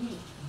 hmm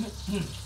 嗯嗯。